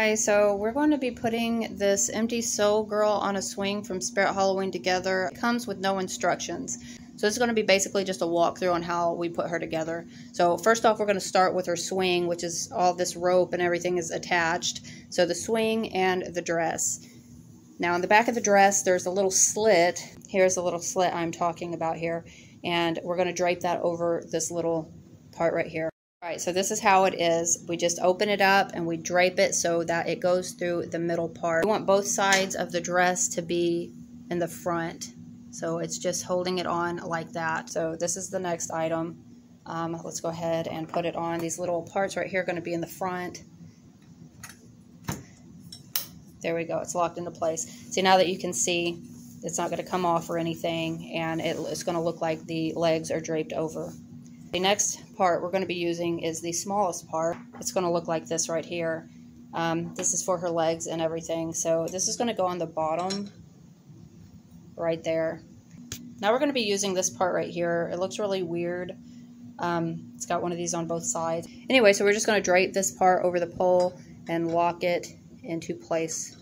guys, so we're going to be putting this Empty Soul Girl on a swing from Spirit Halloween together. It comes with no instructions. So it's going to be basically just a walkthrough on how we put her together. So first off, we're going to start with her swing, which is all this rope and everything is attached. So the swing and the dress. Now in the back of the dress, there's a little slit. Here's a little slit I'm talking about here. And we're going to drape that over this little part right here. Right, so this is how it is. We just open it up and we drape it so that it goes through the middle part. We want both sides of the dress to be in the front. So it's just holding it on like that. So this is the next item. Um, let's go ahead and put it on. These little parts right here are going to be in the front. There we go. It's locked into place. See, now that you can see, it's not going to come off or anything, and it, it's going to look like the legs are draped over. The next part we're going to be using is the smallest part. It's going to look like this right here. Um, this is for her legs and everything. So this is going to go on the bottom right there. Now we're going to be using this part right here. It looks really weird. Um, it's got one of these on both sides. Anyway, so we're just going to drape this part over the pole and lock it into place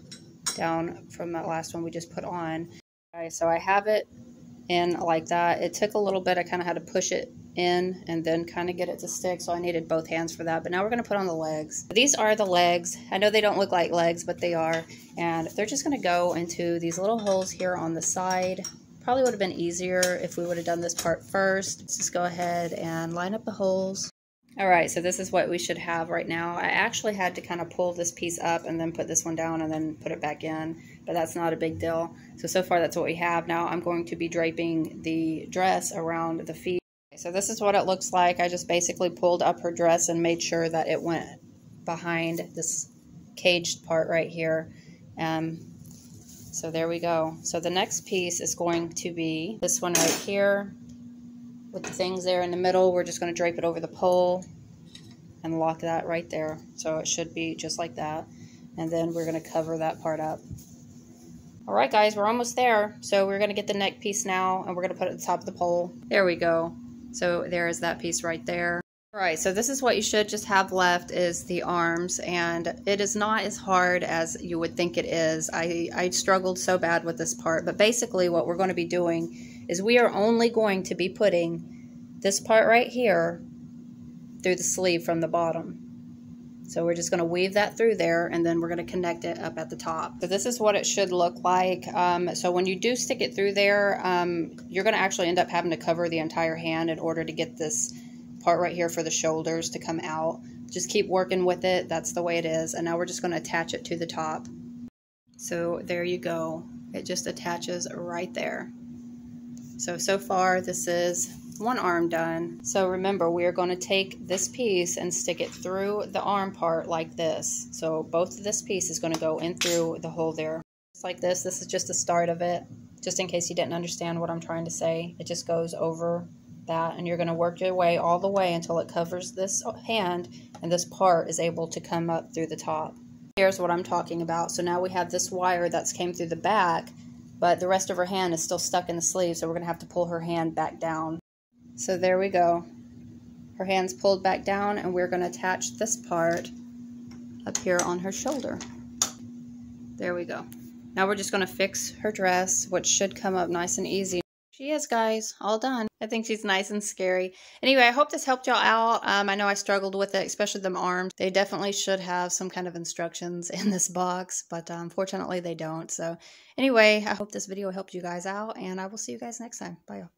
down from that last one we just put on. So I have it in like that. It took a little bit. I kind of had to push it in and then kind of get it to stick. So I needed both hands for that. But now we're going to put on the legs. These are the legs. I know they don't look like legs, but they are. And they're just going to go into these little holes here on the side. Probably would have been easier if we would have done this part first. Let's just go ahead and line up the holes. All right, so this is what we should have right now. I actually had to kind of pull this piece up and then put this one down and then put it back in, but that's not a big deal. So, so far that's what we have. Now I'm going to be draping the dress around the feet. So this is what it looks like. I just basically pulled up her dress and made sure that it went behind this caged part right here. Um, so there we go. So the next piece is going to be this one right here with the things there in the middle. We're just going to drape it over the pole and lock that right there. So it should be just like that. And then we're going to cover that part up. All right, guys, we're almost there. So we're going to get the neck piece now, and we're going to put it at the top of the pole. There we go. So there is that piece right there. All right, so this is what you should just have left is the arms, and it is not as hard as you would think it is. I, I struggled so bad with this part, but basically what we're going to be doing is we are only going to be putting this part right here through the sleeve from the bottom. So we're just going to weave that through there and then we're going to connect it up at the top. So this is what it should look like. Um, so when you do stick it through there, um, you're going to actually end up having to cover the entire hand in order to get this part right here for the shoulders to come out. Just keep working with it. That's the way it is. And now we're just going to attach it to the top. So there you go. It just attaches right there. So, so far this is one arm done. So remember, we are going to take this piece and stick it through the arm part like this. So both of this piece is going to go in through the hole there. Just like this, this is just the start of it. Just in case you didn't understand what I'm trying to say, it just goes over that and you're going to work your way all the way until it covers this hand and this part is able to come up through the top. Here's what I'm talking about. So now we have this wire that's came through the back but the rest of her hand is still stuck in the sleeve, so we're going to have to pull her hand back down. So there we go. Her hand's pulled back down, and we're going to attach this part up here on her shoulder. There we go. Now we're just going to fix her dress, which should come up nice and easy. She is, guys. All done. I think she's nice and scary. Anyway, I hope this helped y'all out. Um, I know I struggled with it, especially them arms. They definitely should have some kind of instructions in this box, but unfortunately um, they don't. So anyway, I hope this video helped you guys out, and I will see you guys next time. Bye, y'all.